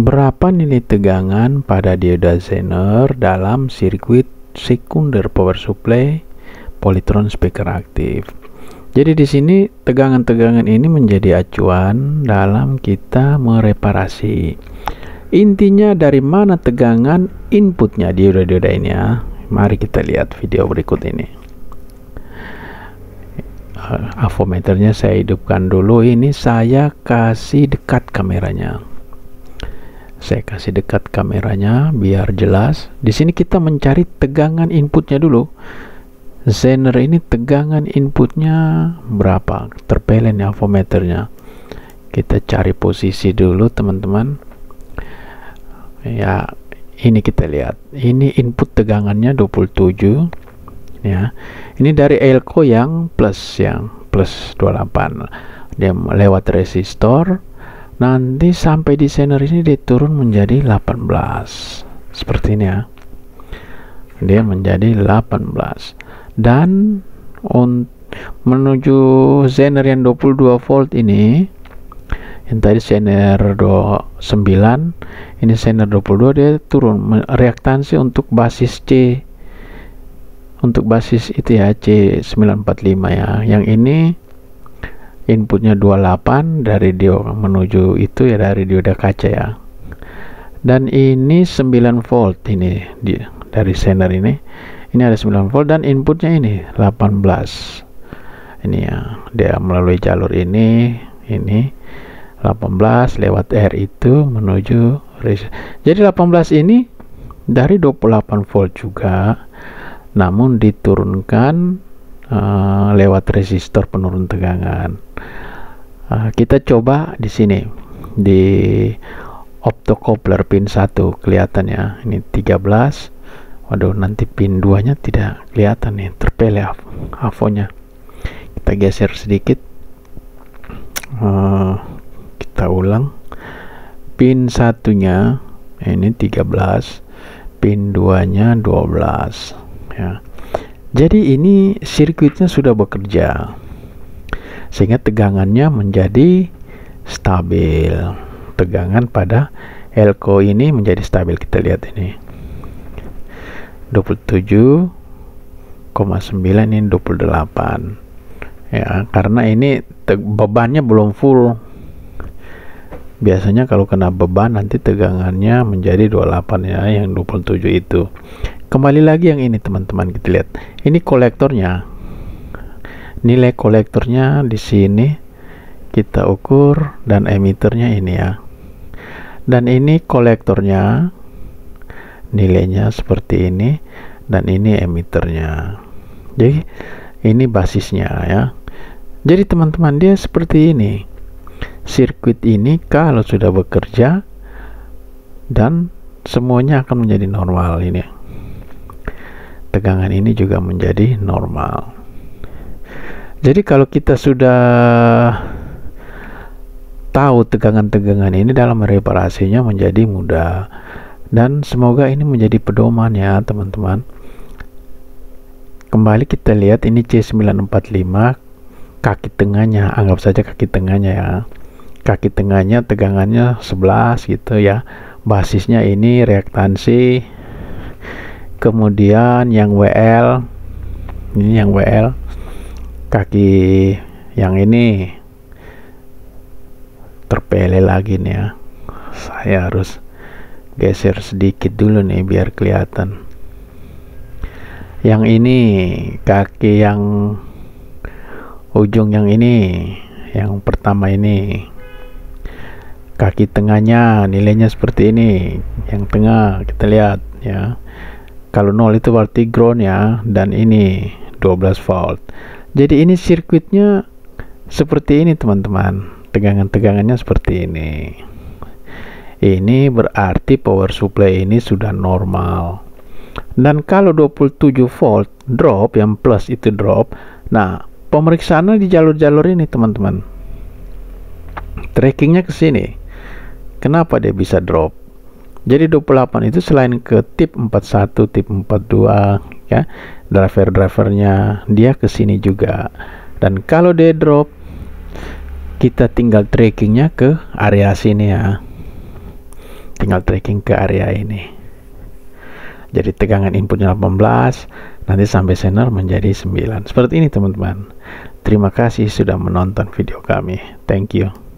berapa nilai tegangan pada dioda Zener dalam sirkuit sekunder power supply polytron speaker aktif. Jadi di sini tegangan-tegangan ini menjadi acuan dalam kita mereparasi. Intinya dari mana tegangan inputnya dioda-dioda ini ya. Mari kita lihat video berikut ini. Uh, avometernya saya hidupkan dulu. Ini saya kasih dekat kameranya saya kasih dekat kameranya biar jelas. Di sini kita mencari tegangan inputnya dulu. Zener ini tegangan inputnya berapa? Terpelen ya avometernya kita cari posisi dulu teman-teman. Ya ini kita lihat. Ini input tegangannya 27 ya. Ini dari elko yang plus yang plus 28 dia lewat resistor nanti sampai di desainer ini diturun menjadi 18 seperti ini ya. Dia menjadi 18 dan menuju zener yang 22 volt ini yang tadi zener 29 ini zener 22 dia turun reaktansi untuk basis C. Untuk basis itu ya C945 ya. Yang ini inputnya 28 dari dia menuju itu ya dari dioda kaca ya. Dan ini 9 volt ini di, dari sender ini. Ini ada 9 volt dan inputnya ini 18 ini ya dia melalui jalur ini ini 18 lewat R itu menuju jadi 18 ini dari 28 volt juga namun diturunkan uh, lewat resistor penurun tegangan. Uh, kita coba di sini di optocoupler pin 1 kelihatan ya. Ini 13 waduh nanti pin 2 nya tidak kelihatan nih terpele avonya kita geser sedikit. Uh, kita ulang. Pin satunya ini 13 pin 2 nya 12 ya jadi ini sirkuitnya sudah bekerja sehingga tegangannya menjadi stabil. Tegangan pada elko ini menjadi stabil. Kita lihat ini. 27,9 ini 28 ya karena ini bebannya belum full. Biasanya kalau kena beban nanti tegangannya menjadi 28 ya yang 27 itu kembali lagi yang ini teman-teman kita lihat. Ini kolektornya. Nilai kolektornya di sini kita ukur dan emiternya ini ya. Dan ini kolektornya. Nilainya seperti ini dan ini emiternya. Jadi ini basisnya ya. Jadi teman-teman dia seperti ini. Sirkuit ini kalau sudah bekerja dan semuanya akan menjadi normal ini tegangan ini juga menjadi normal. Jadi kalau kita sudah tahu tegangan-tegangan ini dalam reparasinya menjadi mudah. Dan semoga ini menjadi pedoman ya teman-teman. Kembali kita lihat ini C945 kaki tengahnya. Anggap saja kaki tengahnya ya. Kaki tengahnya tegangannya 11 gitu ya. Basisnya ini reaktansi kemudian yang WL ini yang WL kaki yang ini terpele lagi nih ya. Saya harus geser sedikit dulu nih biar kelihatan. Yang ini kaki yang ujung yang ini yang pertama ini. Kaki tengahnya nilainya seperti ini. Yang tengah kita lihat ya kalau nol itu berarti ground ya dan ini 12 volt. Jadi ini sirkuitnya seperti ini teman-teman. Tegangan-tegangannya seperti ini. Ini berarti power supply ini sudah normal. Dan kalau 27 volt drop yang plus itu drop nah pemeriksaannya di jalur-jalur ini teman-teman. Trackingnya ke sini. Kenapa dia bisa drop jadi 28 itu selain ke tip 41 tip 42 ya driver-drivernya dia ke sini juga. Dan kalau dia drop kita tinggal trackingnya ke area sini ya. Tinggal tracking ke area ini. Jadi tegangan inputnya 18 nanti sampai sender menjadi 9 seperti ini teman-teman. Terima kasih sudah menonton video kami. Thank you